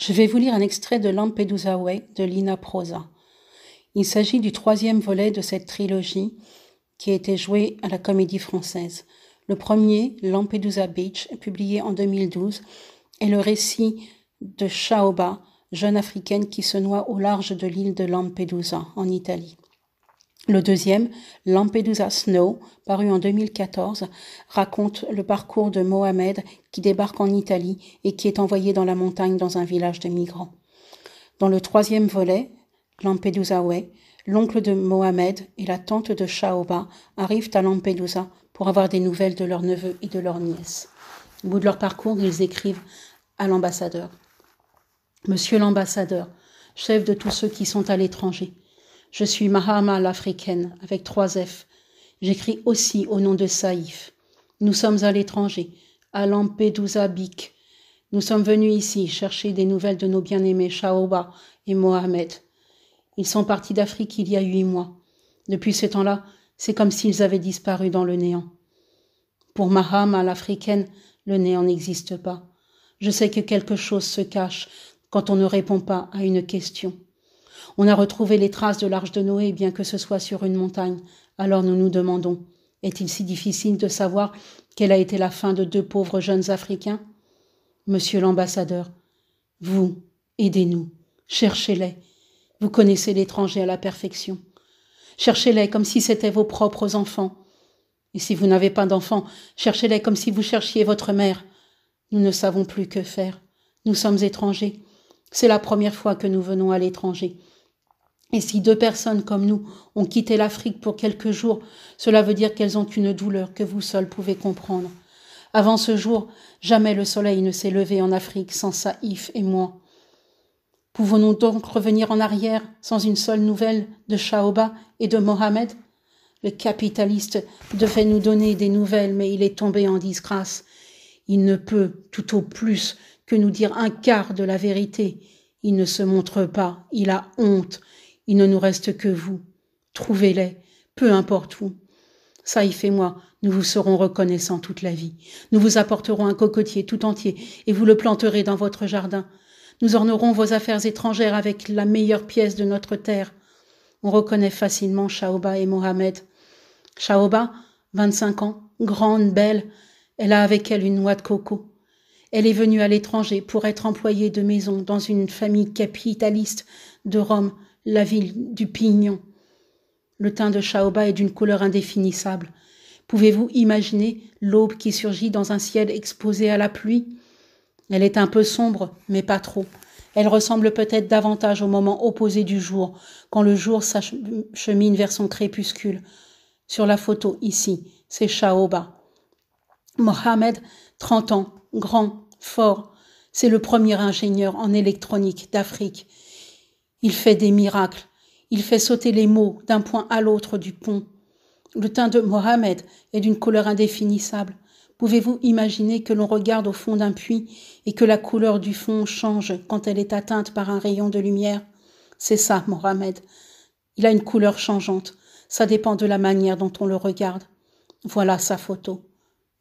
Je vais vous lire un extrait de Lampedusa Way de Lina Prosa. Il s'agit du troisième volet de cette trilogie qui a été jouée à la Comédie Française. Le premier, Lampedusa Beach, publié en 2012, est le récit de Shaoba, jeune africaine qui se noie au large de l'île de Lampedusa, en Italie. Le deuxième, Lampedusa Snow, paru en 2014, raconte le parcours de Mohamed qui débarque en Italie et qui est envoyé dans la montagne dans un village de migrants. Dans le troisième volet, Lampedusa Way, l'oncle de Mohamed et la tante de Shaoba arrivent à Lampedusa pour avoir des nouvelles de leur neveu et de leur nièce. Au bout de leur parcours, ils écrivent à l'ambassadeur. Monsieur l'ambassadeur, chef de tous ceux qui sont à l'étranger, je suis Mahama l'Africaine, avec trois F. J'écris aussi au nom de Saïf. Nous sommes à l'étranger, à Lampedusa Bik. Nous sommes venus ici chercher des nouvelles de nos bien-aimés Shaoba et Mohamed. Ils sont partis d'Afrique il y a huit mois. Depuis ce temps-là, c'est comme s'ils avaient disparu dans le néant. Pour Mahama l'Africaine, le néant n'existe pas. Je sais que quelque chose se cache quand on ne répond pas à une question. On a retrouvé les traces de l'arche de Noé, bien que ce soit sur une montagne. Alors nous nous demandons, est-il si difficile de savoir quelle a été la fin de deux pauvres jeunes Africains? Monsieur l'ambassadeur, vous, aidez-nous, cherchez-les. Vous connaissez l'étranger à la perfection. Cherchez-les comme si c'étaient vos propres enfants. Et si vous n'avez pas d'enfants, cherchez-les comme si vous cherchiez votre mère. Nous ne savons plus que faire. Nous sommes étrangers. C'est la première fois que nous venons à l'étranger. Et si deux personnes comme nous ont quitté l'Afrique pour quelques jours, cela veut dire qu'elles ont une douleur que vous seuls pouvez comprendre. Avant ce jour, jamais le soleil ne s'est levé en Afrique sans Saïf et moi. Pouvons-nous donc revenir en arrière sans une seule nouvelle de Shaoba et de Mohamed Le capitaliste devait nous donner des nouvelles, mais il est tombé en disgrâce. Il ne peut, tout au plus, que nous dire un quart de la vérité. Il ne se montre pas, il a honte, il ne nous reste que vous. Trouvez-les, peu importe où. Saïf et moi, nous vous serons reconnaissants toute la vie. Nous vous apporterons un cocotier tout entier et vous le planterez dans votre jardin. Nous ornerons vos affaires étrangères avec la meilleure pièce de notre terre. On reconnaît facilement Shaoba et Mohamed. Shaoba, 25 ans, grande, belle, elle a avec elle une noix de coco. Elle est venue à l'étranger pour être employée de maison dans une famille capitaliste de Rome la ville du pignon. Le teint de Shaoba est d'une couleur indéfinissable. Pouvez-vous imaginer l'aube qui surgit dans un ciel exposé à la pluie? Elle est un peu sombre, mais pas trop. Elle ressemble peut-être davantage au moment opposé du jour, quand le jour s'achemine vers son crépuscule. Sur la photo ici, c'est Shaoba. Mohamed, 30 ans, grand, fort, c'est le premier ingénieur en électronique d'Afrique. Il fait des miracles. Il fait sauter les mots d'un point à l'autre du pont. Le teint de Mohamed est d'une couleur indéfinissable. Pouvez-vous imaginer que l'on regarde au fond d'un puits et que la couleur du fond change quand elle est atteinte par un rayon de lumière? C'est ça, Mohamed. Il a une couleur changeante. Ça dépend de la manière dont on le regarde. Voilà sa photo.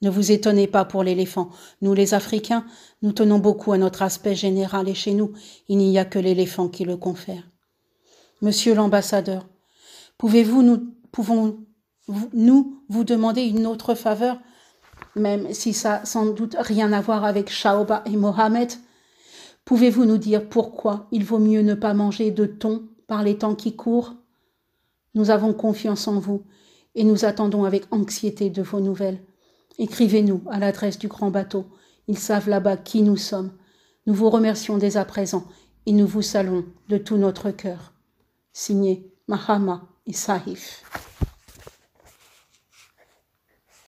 Ne vous étonnez pas pour l'éléphant. Nous, les Africains, nous tenons beaucoup à notre aspect général et chez nous, il n'y a que l'éléphant qui le confère. Monsieur l'ambassadeur, pouvez-vous nous, pouvons nous vous demander une autre faveur, même si ça sans doute rien à voir avec Shaoba et Mohamed? Pouvez-vous nous dire pourquoi il vaut mieux ne pas manger de thon par les temps qui courent? Nous avons confiance en vous et nous attendons avec anxiété de vos nouvelles. Écrivez-nous à l'adresse du grand bateau. Ils savent là-bas qui nous sommes. Nous vous remercions dès à présent et nous vous saluons de tout notre cœur. Signé Mahama et Sahif.